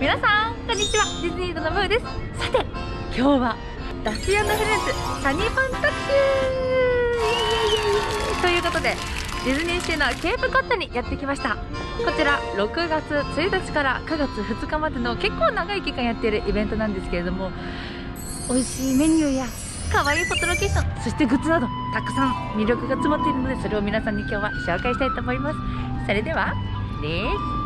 皆さんこんにちは。ディズニードのムーです。さて今日はダッシュフレンズサニーパン特集ということでディズニーシーのケープコットにやってきました。こちら6月1日から9月2日までの結構長い期間やっているイベントなんですけれども美味しいメニューや可愛いフォトロケーションそしてグッズなどたくさん魅力が詰まっているのでそれを皆さんに今日は紹介したいと思います。それではレッツ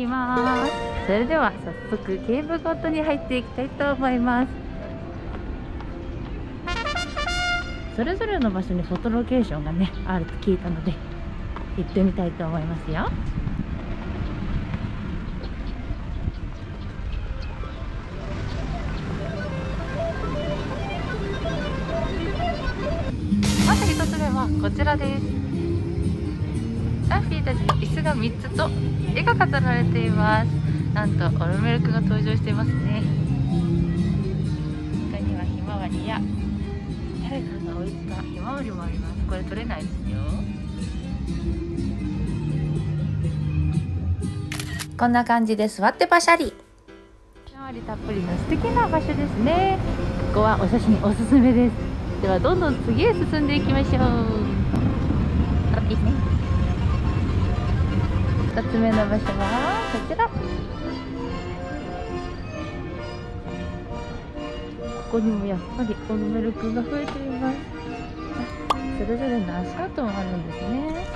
きます。それでは早速ケーブルごとに入っていきたいと思います。それぞれの場所にフォトロケーションがねあると聞いたので行ってみたいと思いますよ。まず一つ目はこちらです。ダッフィーたちの椅子が3つと絵が飾られています。なんとオルメルクが登場していますね。他にはひまわりや誰かが置いたひまわりもあります。これ取れないですよ。こんな感じで座ってパシャリ。ひまわりたっぷりの素敵な場所ですね。ここはお写真おすすめです。ではどんどん次へ進んでいきましょう。あいいね。2つ目の場所はこちら。ここにもやっぱりオルメルクが増えています。あそれぞれの足跡もあるんですね。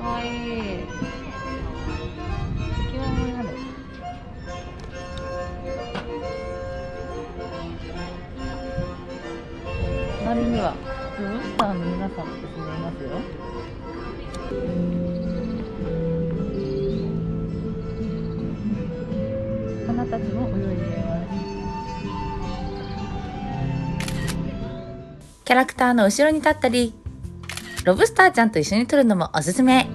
かわいい隣にはロブスターの皆さんも進んでいますよ。花たちも泳いでいます。キャラクターの後ろに立ったりロブスターちゃんと一緒に撮るのもおすすめ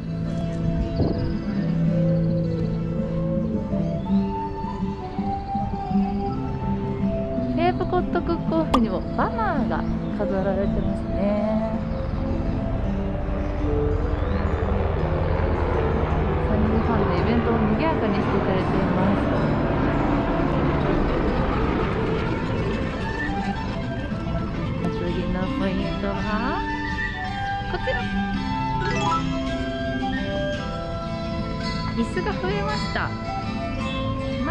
コットクックオフにもバナーが飾られてますね。サニーファンでイベントを賑やかにしてくれています。次のポイントはこちら。椅子が増えました。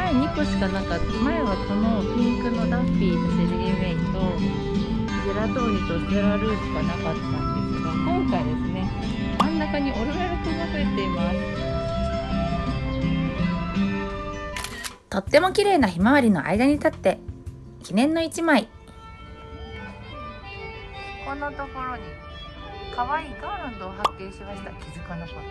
前2個しかなかった前はこのピンクのダッフィーとシェリーメイとジェラトーニとステラルーしかなかったんですが今回ですね真ん中にオルメルクが増えています。とっても綺麗なひまわりの間に立って記念の一枚。こんなところに可愛いガーランドを発見しました。気づかなかったで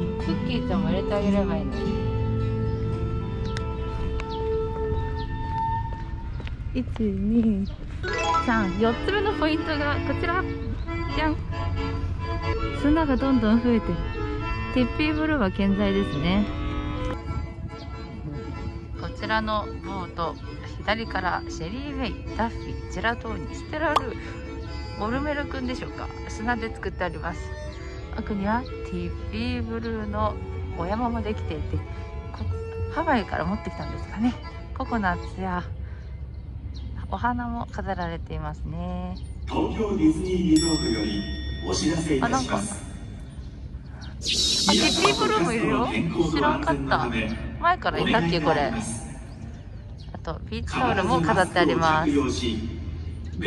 す。クッキーちゃんも入れてあげればいいのに123つ目のポイントがこちら。じゃん。砂がどんどん増えてるティッピーブルーは健在ですねこちらのボート左からシェリー・メイダッフィージェラトーニステラルー。ボルメルくんでしょうか？砂で作ってあります。奥にはティッピーブルーのお山もできていてこハワイから持ってきたんですかね。ココナッツやお花も飾られていますね。東京ディズニーリゾートよりお知らせいたします。あティッピーブルーもいるよ。知らんかった。前からいたっけこれ。あとビーチタオルも飾ってありますジ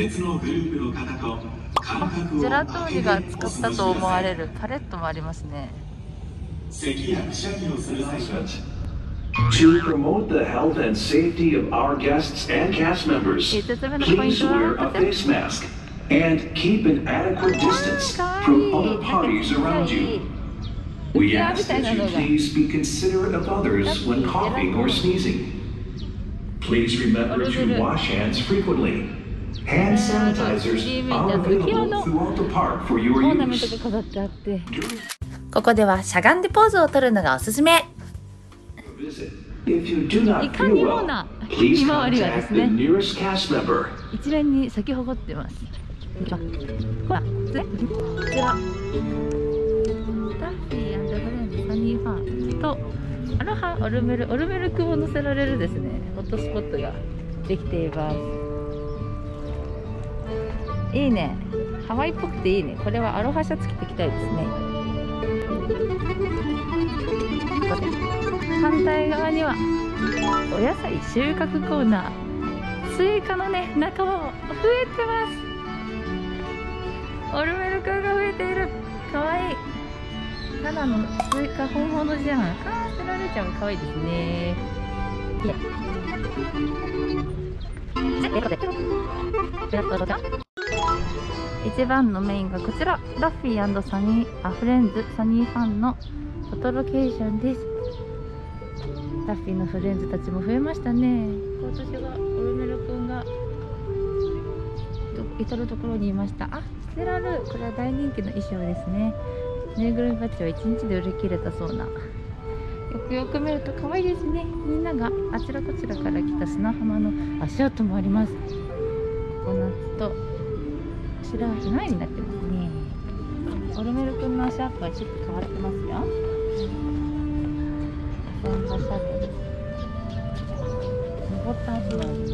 ェラトーニが使ったと思われるパレットもありますね咳やくしゃみをする際は To promote the health and safety of our guests and cast members, 5つ目のポイン please ト wear は a こちら face mask and keep an adequate distance from other parties around you. We ask that you please be considerate of others when coughing or sneezing. Please remember to wash hands frequently. Hand sanitizers are available throughout the park for オ your ーナメント use. が飾ってあって。During ここではしゃがんでポーズを取るのがおすすめ。いかにもなひまわりがですね.一連に咲き誇ってます。ほら、こちら。こちら。タッフィーフレンズサニーファンとアロハオルメルオルメル君を乗せられるですねフォトスポットができていますいいね。ハワイっぽくていいね。これはアロハシャツ着てきたいですね。反対側にはお野菜収穫コーナー。スイカのね仲間も増えてます。オルメル君が増えている。かわいい。ただのスイカ本物じゃん。あー捨てられちゃう。かわいいですね。いや。一番のメインがこちら。ダッフィーアンドフレンズサニーファンのフォトロケーションです。ダッフィーのフレンズたちも増えましたね。今年はオルメル君が至る所にいました。あステラルこれは大人気の衣装ですね。ぬいぐるみバッジは1日で売り切れたそうな。よくよく見ると可愛いですね。みんながあちらこちらから来た砂浜の足跡もあります。ココナッツと白はひまわりになってますね。オルメル君の足跡はちょっと変わってますよ。サンバシャベル。登った跡もあります。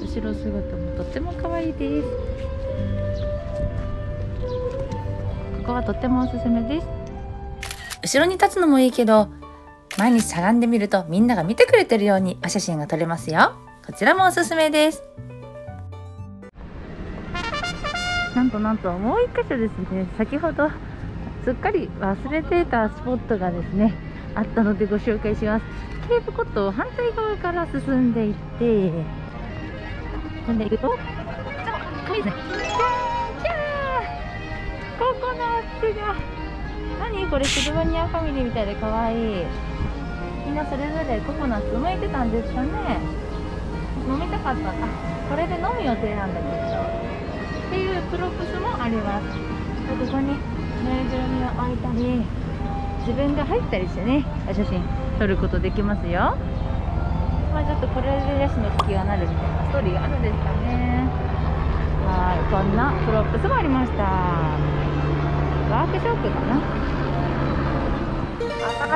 後ろ姿もとっても可愛いです。ここはとってもおすすめです。後ろに立つのもいいけど毎日しゃがんでみるとみんなが見てくれてるようにお写真が撮れますよ。こちらもおすすめです。なんとなんともう一箇所ですね。先ほどすっかり忘れていたスポットがですねあったのでご紹介します。ケープコッドを反対側から進んでいって進んでいくとココナッツが何これシルバニアファミリーみたいで可愛い。みんなそれぞれココナッツ剥いてたんですかね。かった。あこれで飲む予定なんだけどっていうプロップスもあります。でここにぬいぐるみを置いたり自分が入ったりしてねお写真撮ることできますよ。まあちょっとこれでヤシの木がなるみたいなストーリーがあるんですかね。はいこんなプロップスもありました。ワークショップかな。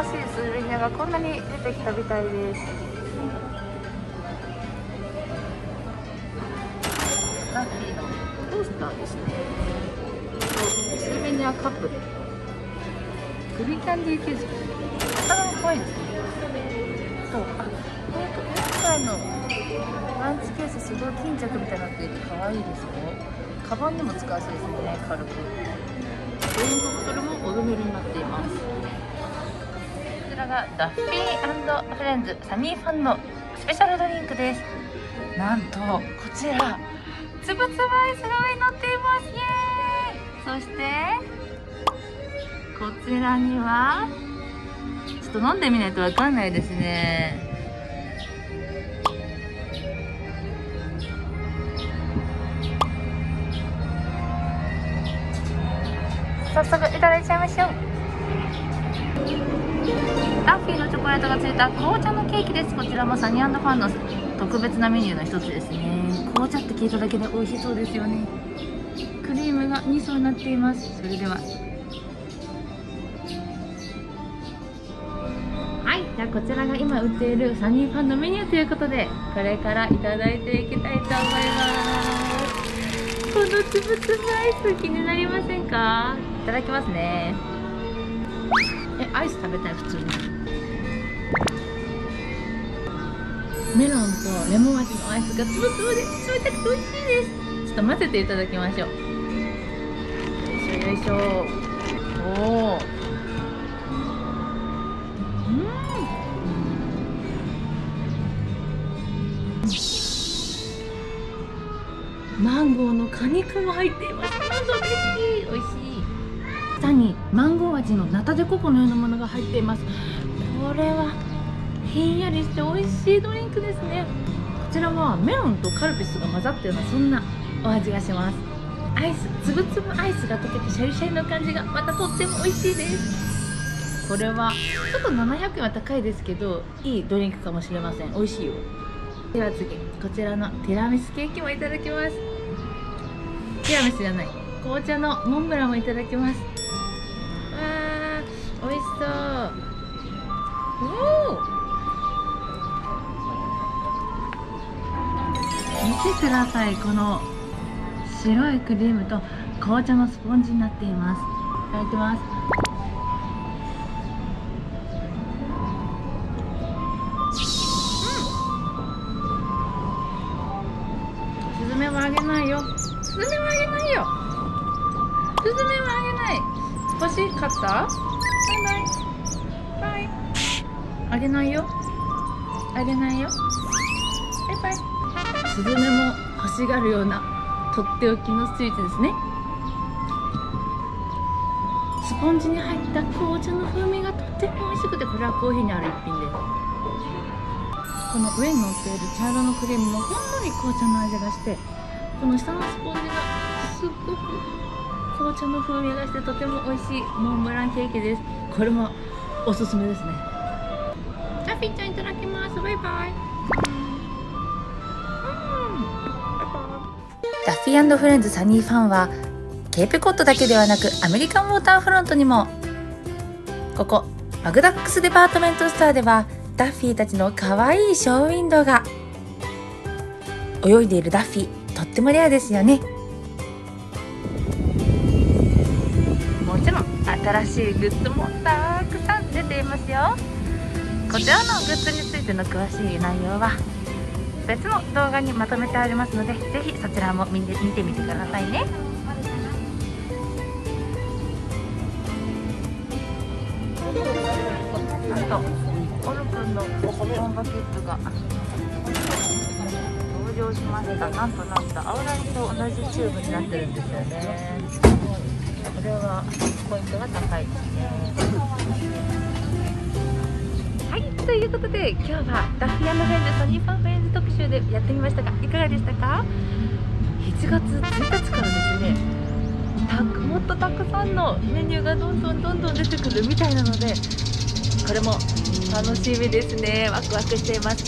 新しいスーベニアがこんなに出てきたみたいです。ラッキーのトースターですねスーベニアカップグリーンキャンディーケース魚も可愛いですねそうあこれ今回のランチケースすごい巾着みたいになっていて可愛いですよカバンにも使わせですね軽くレインボトルもオルメルになっていますこちらがダッフィーフレンズサニーファンのスペシャルドリンクですなんとこちらつぶつぶアイスが上に乗っています。イエーイ。そしてこちらにはちょっと飲んでみないとわかんないですね。早速いただいちゃいましょう。ラッフィーのチョコレートがついた紅茶のケーキです。こちらもサニーファンの特別なメニューの一つですね。紅茶って聞いただけで美味しそうですよね。クリームが2層になっています。それでは。はい。じゃあこちらが今売っているサニーファンのメニューということでこれからいただいていきたいと思います。このつぶつぶアイス気になりませんか？いただきますね。えアイス食べたい普通に。メロンとレモン味のアイスがつぶつぶで冷たくて美味しいです。ちょっと混ぜていただきましょう。よいしょ。よいしょおおうん。マンゴーの果肉も入っています。マンゴー嬉しい美味しい。下にマンゴー味のナタデココのようなものが入っています。これはひんやりして美味しいドリンクですね。こちらはメロンとカルピスが混ざったようなそんなお味がします。アイスつぶつぶアイスが溶けてシャリシャリの感じがまたとっても美味しいです。これはちょっと700円は高いですけどいいドリンクかもしれません。美味しいよ。では次こちらのティラミスケーキもいただきます。ティラミスじゃない紅茶のモンブランもいただきます。ください。この白いクリームと紅茶のスポンジになっています。いただきます。スズメはあげないよ。スズメはあげないよ。スズメはあげない。欲しかった？バイバイ。バイ。あげないよ。あげないよ。バイバイ。スズメも欲しがるようなとっておきのスイーツですね。スポンジに入った紅茶の風味がとっても美味しくてこれはコーヒーにある一品です。この上に乗っている茶色のクリームもほんのり紅茶の味がしてこの下のスポンジがすっごく紅茶の風味がしてとても美味しいモンブランケーキです。これもおすすめですね。じゃあピッちゃんいただきます。バイバイ。フィーフレンズサニーファンはケープコットだけではなくアメリカンウォーターフロントにも。ここマクダックスデパートメントストアではダッフィーたちの可愛いショーウィンドウが。泳いでいるダッフィーとってもレアですよね。もちろん新しいグッズもたくさん出ていますよ。こちらのグッズについての詳しい内容は別の動画にまとめてありますのでぜひそちらも見て見てみてくださいね。なんとオルくんのボンバキッズが登場しました。なんとなんとアウライと同じチューブになってるんですよね。これはポイントが高いですね。はい、ということで今日はダッフィーフレンズソニーでやってみましたがいかがでしたか？7月1日からですねたくもっとたくさんのメニューがどんどんどんどん出てくるみたいなのでこれも楽しみですね。ワクワクしています。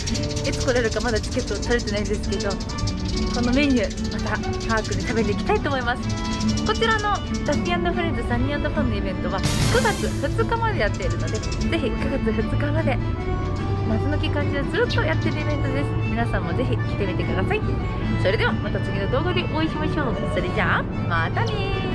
いつ来れるかまだチケット取れてないんですけどこのメニューまたパークで食べに行きたいと思います。こちらのダッフィーフレンズサニーファンのイベントは9月2日までやっているのでぜひ9月2日まで夏の期間中ずっとやってるイベントです。皆さんもぜひ来てみてください。それではまた次の動画でお会いしましょう。それじゃあまたね